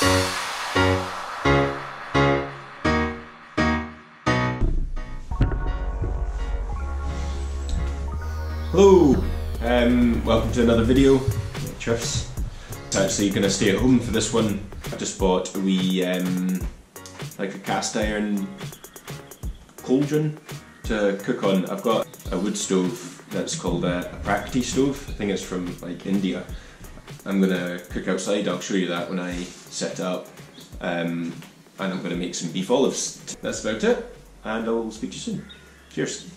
Hello, um, welcome to another video. Chuffs. Actually, to stay at home for this one. I just bought a wee, um, like a cast iron cauldron to cook on. I've got a wood stove that's called a, a Prakti stove. I think it's from like India. I'm to cook outside. I'll show you that when I set up. Um, and I'm to make some beef olives. That's about it, and I'll speak to you soon. Cheers.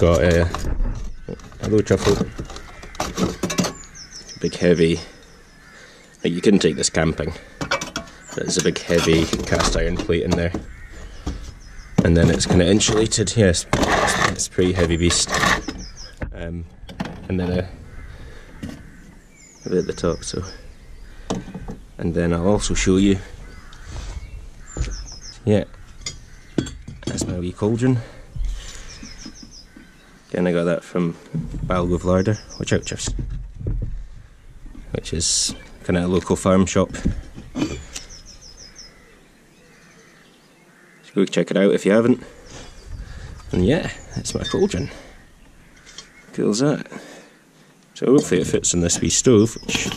Got a little truffle, big heavy. You couldn't take this camping. There's a big heavy cast iron plate in there, and then it's kind of insulated. Yes, it's a pretty heavy beast. Um, and then a, a bit at the top. So, and then I'll also show you yeah, that's my wee cauldron. Again, I got that from Balgove Larder, watch out, chuffs. Which is kind of a local farm shop. Go check it out if you haven't. And yeah, that's my cauldron. Cool as that. So hopefully it fits in this wee stove, which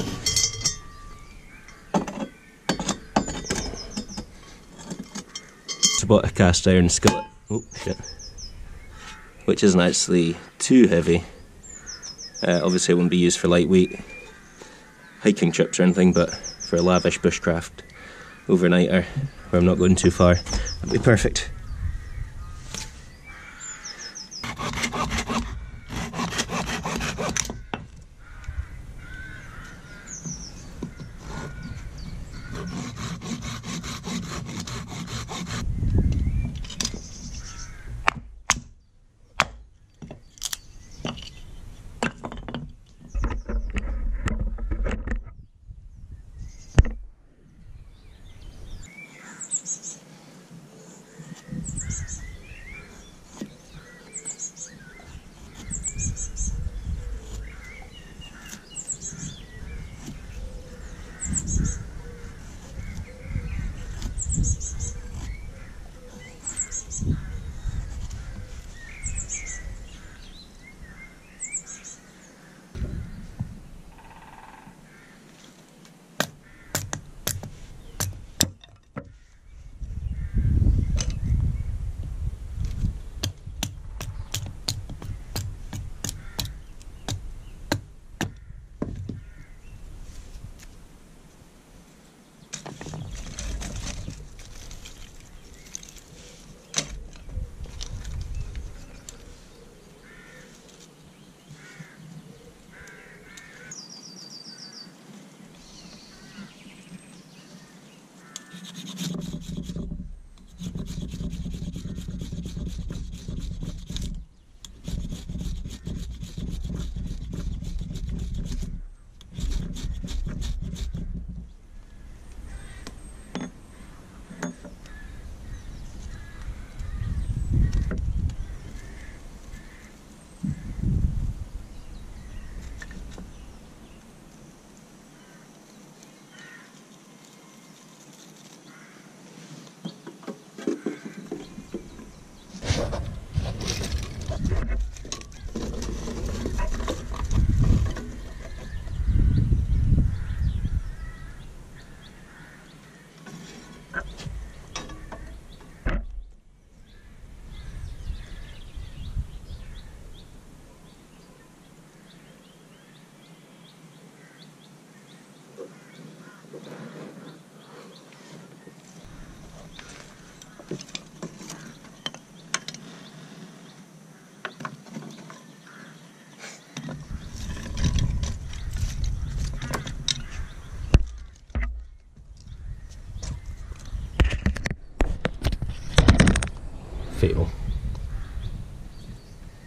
I bought a cast iron skillet. Oh shit. Which isn't actually too heavy. Uh, obviously, it wouldn't be used for lightweight hiking trips or anything, but for a lavish bushcraft overnighter where I'm not going too far, that'd be perfect.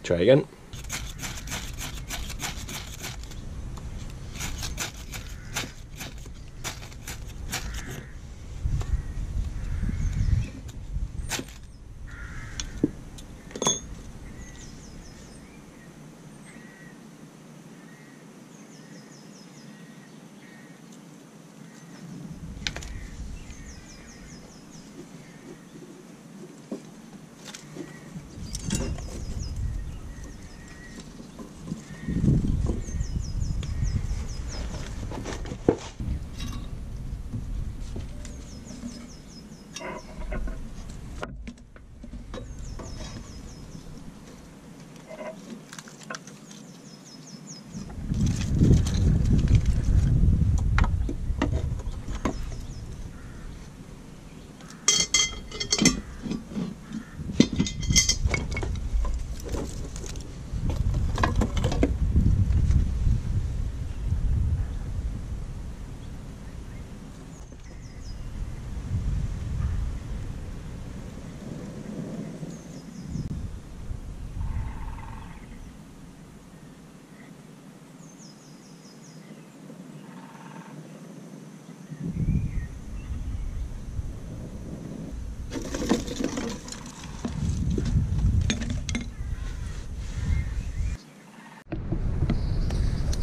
Try again.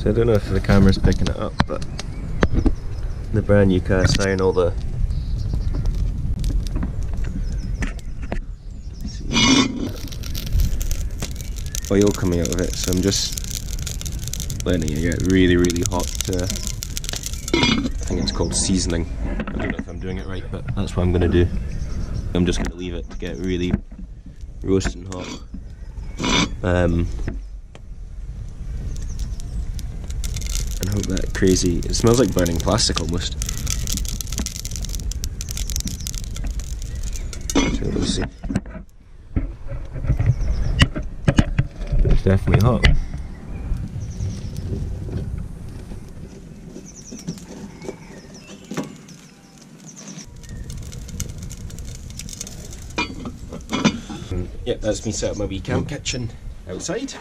So I don't know if the camera's picking it up, but the brand new cast iron, all the oil coming out of it, so I'm just letting it get really, really hot to, I think it's called seasoning. I don't know if I'm doing it right, but that's what I'm going to do. I'm just going to leave it to get really roasting hot. Um, and hope that crazy. It smells like burning plastic almost. So we'll see. It's definitely hot. Yep, that's me set up my wee camp kitchen outside.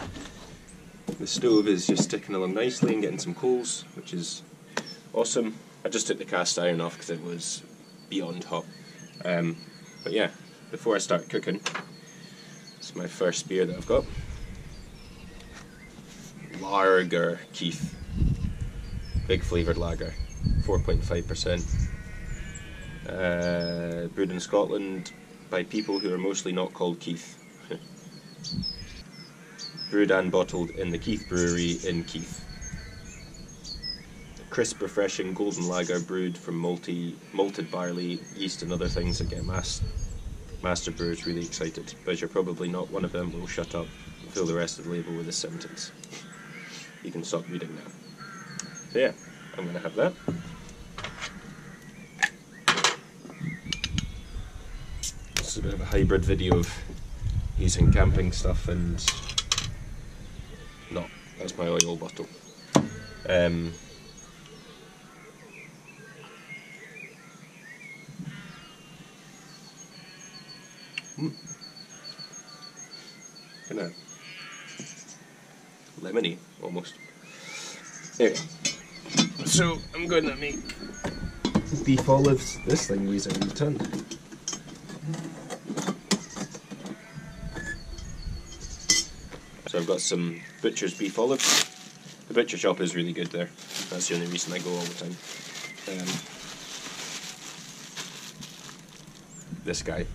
The stove is just ticking along nicely and getting some coals, which is awesome. I just took the cast iron off because it was beyond hot. Um, but yeah, before I start cooking, it's my first beer that I've got. Lager Keith. Big flavoured lager. 4.5%. Uh, brewed in Scotland by people who are mostly not called Keith. brewed and bottled in the Keith Brewery in Keith. Crisp, refreshing golden lager brewed from malty, malted barley, yeast, and other things that get mas- master brewers really excited. But you're probably not one of them, we'll shut up and fill the rest of the label with a sentence. You can stop reading now. So yeah, I'm going to have that. This is a bit of a hybrid video of using camping stuff and. That's my oil bottle. Um, mm. Kinda lemony almost. Anyway, so I'm going to make beef olives. This thing weighs a wee ton. So I've got some butcher's beef olives. The butcher shop is really good there. That's the only reason I go all the time. Um, this guy,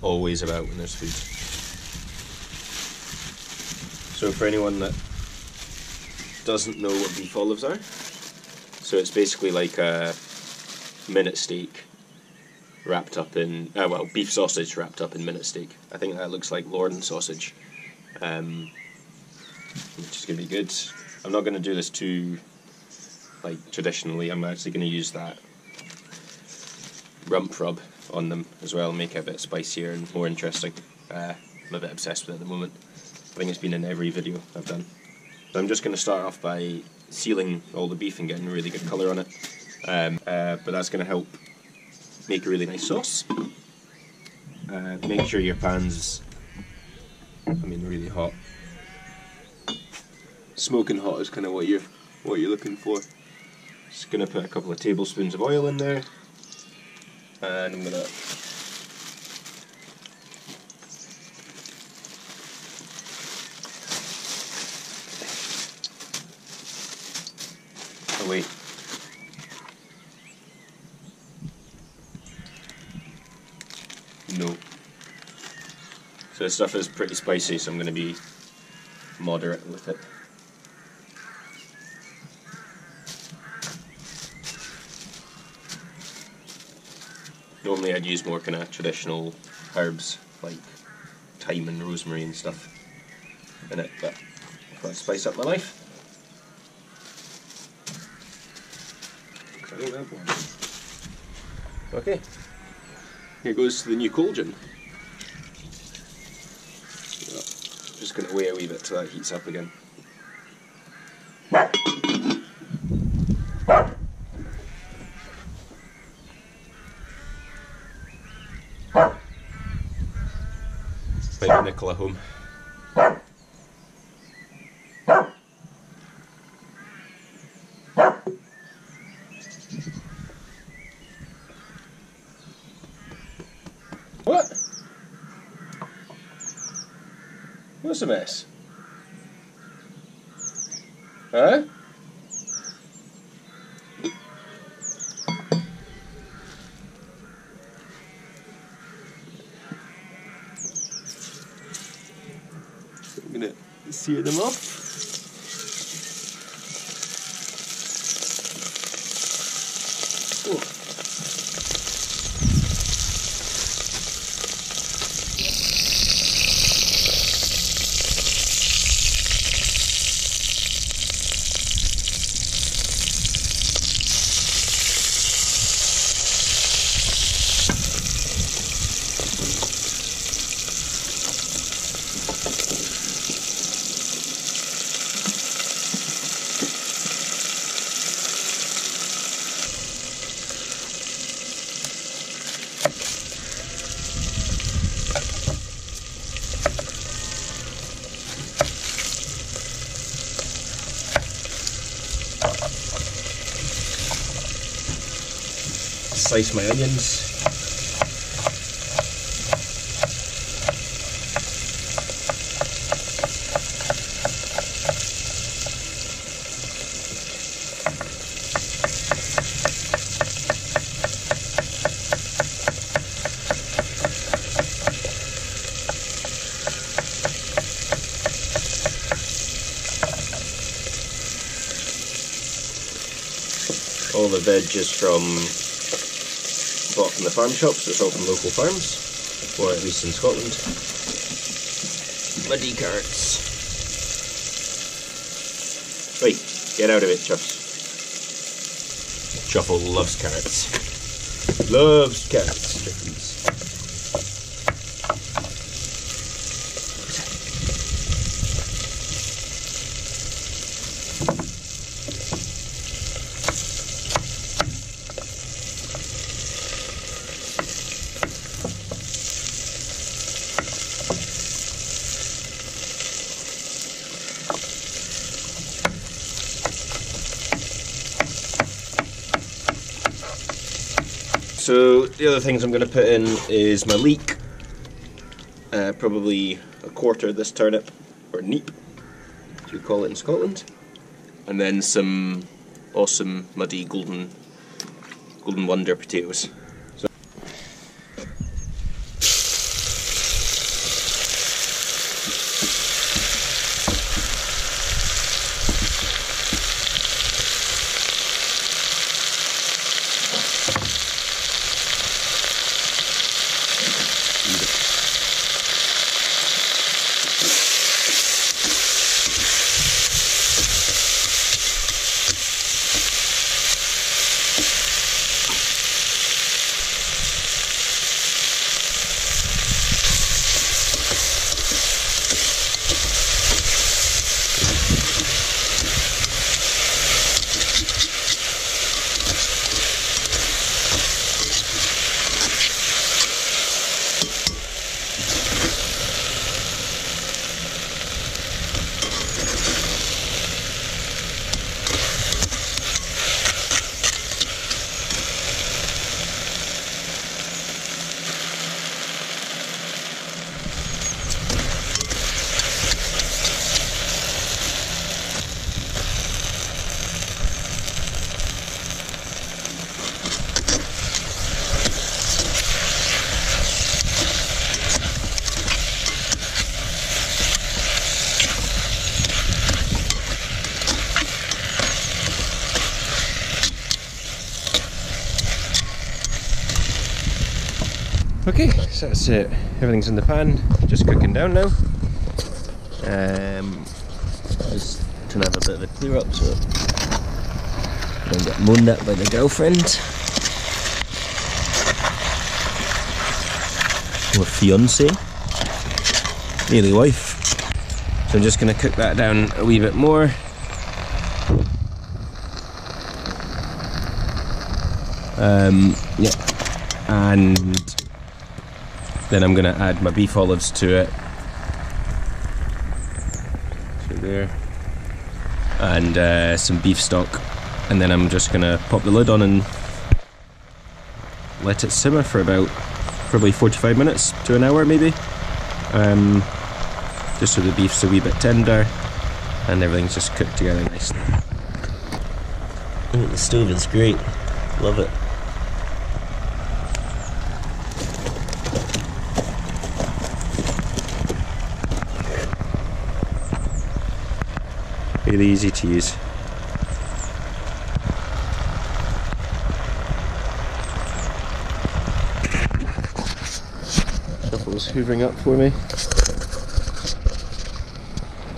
always about when there's food. So for anyone that doesn't know what beef olives are, so it's basically like a minute steak wrapped up in, uh, well, beef sausage wrapped up in minute steak. I think that looks like Lorne sausage, um, which is going to be good. I'm not going to do this too, like, traditionally. I'm actually going to use that rump rub on them as well, make it a bit spicier and more interesting. Uh, I'm a bit obsessed with it at the moment. I think it's been in every video I've done. So I'm just going to start off by sealing all the beef and getting a really good colour on it. Um, uh, but that's going to help make a really nice sauce. Uh, make sure your pan's, I mean, really hot. Smoking hot is kind of what you're what you're looking for. Just gonna put a couple of tablespoons of oil in there, and I'm gonna Oh wait. No. So this stuff is pretty spicy, so I'm going to be moderate with it. Normally I'd use more kind of traditional herbs like thyme and rosemary and stuff in it, but I thought I'd spice up my life. Okay, here goes to the new cauldron. Wait a wee bit till that heats up again. Find Nicola home. What's the mess? Huh? I'm gonna sear them up. Slice my onions. All the veg is from from the farm shops, it's all from local farms, or at least in Scotland. Bloody carrots. Wait, get out of it, Chuffs. Chuffle loves carrots. Loves carrots, So the other things I'm going to put in is my leek, uh, probably a quarter of this turnip, or neep, as we call it in Scotland, and then some awesome muddy golden, golden wonder potatoes. Okay, so that's it. Everything's in the pan, just cooking down now. Um, just trying to have a bit of a clear up so I don't get moaned at by the girlfriend. Or fiance. Nearly wife. So I'm just going to cook that down a wee bit more. Um, yeah, and then I'm going to add my beef olives to it. So there. And uh, some beef stock. And then I'm just going to pop the lid on and let it simmer for about probably 45 minutes to an hour maybe. Um, just so the beef's a wee bit tender and everything's just cooked together nicely. the stove is great. Love it. Really easy to use. Chuffle's hoovering up for me.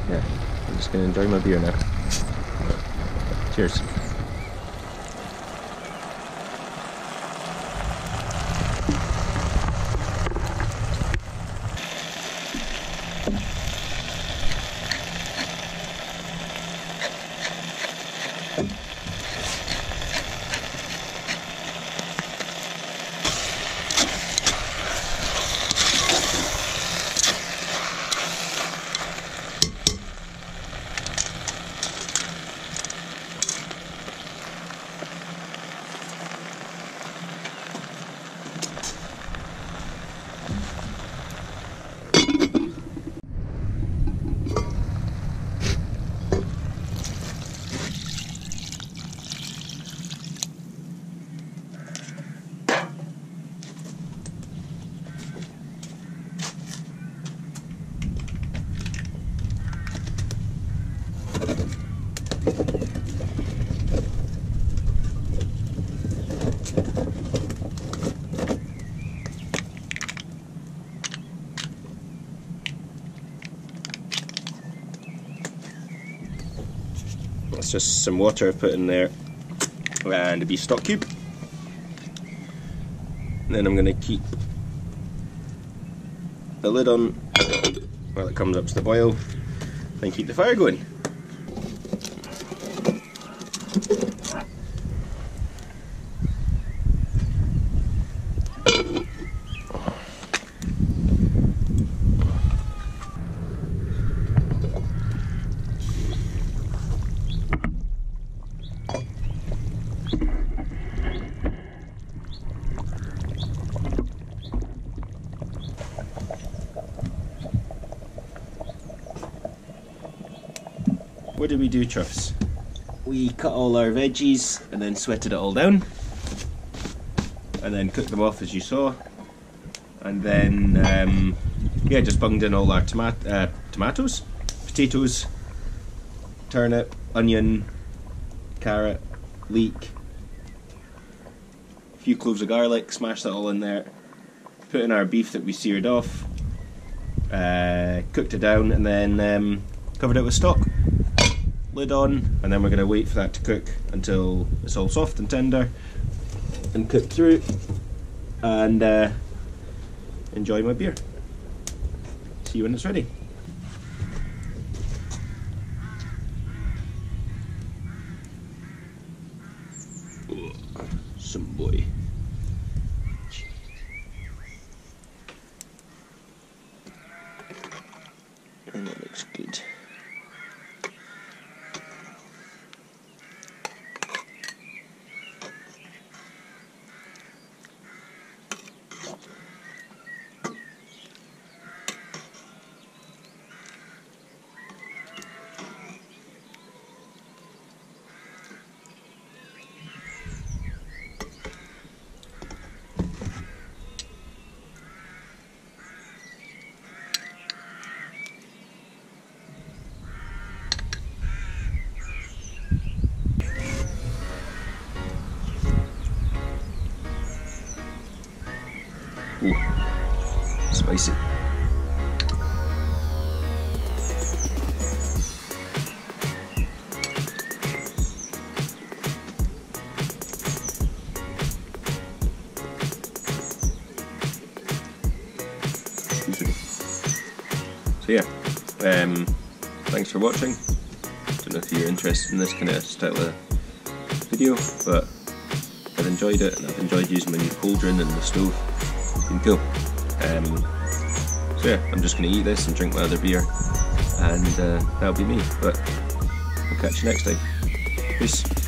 Yeah, I'm just gonna enjoy my beer now. Cheers. Just some water I've put in there and a beef stock cube. And then I'm going to keep the lid on while it comes up to the boil and keep the fire going. What we cut all our veggies and then sweated it all down. And then cooked them off as you saw. And then, um, yeah, just bunged in all our tomat uh, tomatoes, potatoes, turnip, onion, carrot, leek, a few cloves of garlic, smashed that all in there. Put in our beef that we seared off, uh, cooked it down, and then um, covered it with stock lid on and then we're going to wait for that to cook until it's all soft and tender and cook through and uh, enjoy my beer. See you when it's ready. some boy. So yeah, um, thanks for watching. Don't know if you're interested in this kind of style of video, but I've enjoyed it and I've enjoyed using my new cauldron and the stove. It's been cool. Um, so yeah, I'm just going to eat this and drink my other beer, and uh, that'll be me. But we'll catch you next time. Peace.